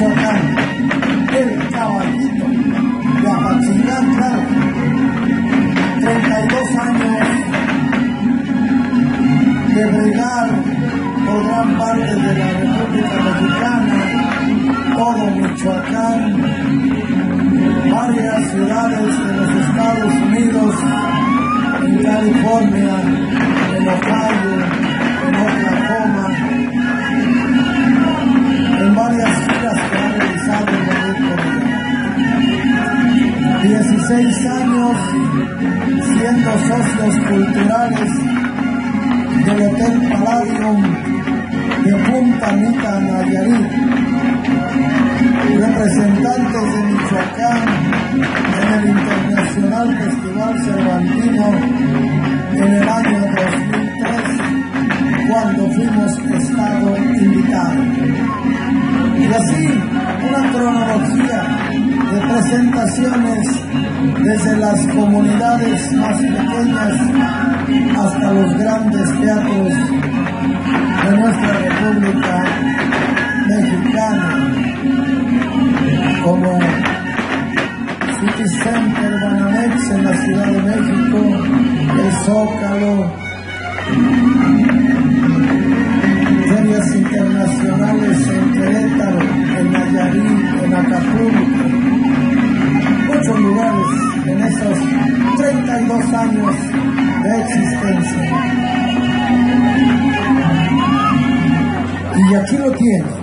El caballito, Guapachingán, claro, 32 años de bregar por gran parte de la República Mexicana, todo Michoacán, varias ciudades de los Estados Unidos, en California, años siendo socios culturales del Hotel Palladium de Punta Mita, Nayarit. Presentaciones desde las comunidades más pequeñas hasta los grandes teatros de nuestra República Mexicana, como City Center Banamex en la Ciudad de México, el Zócalo, ferias internacionales de existencia. Y aquí lo tiene.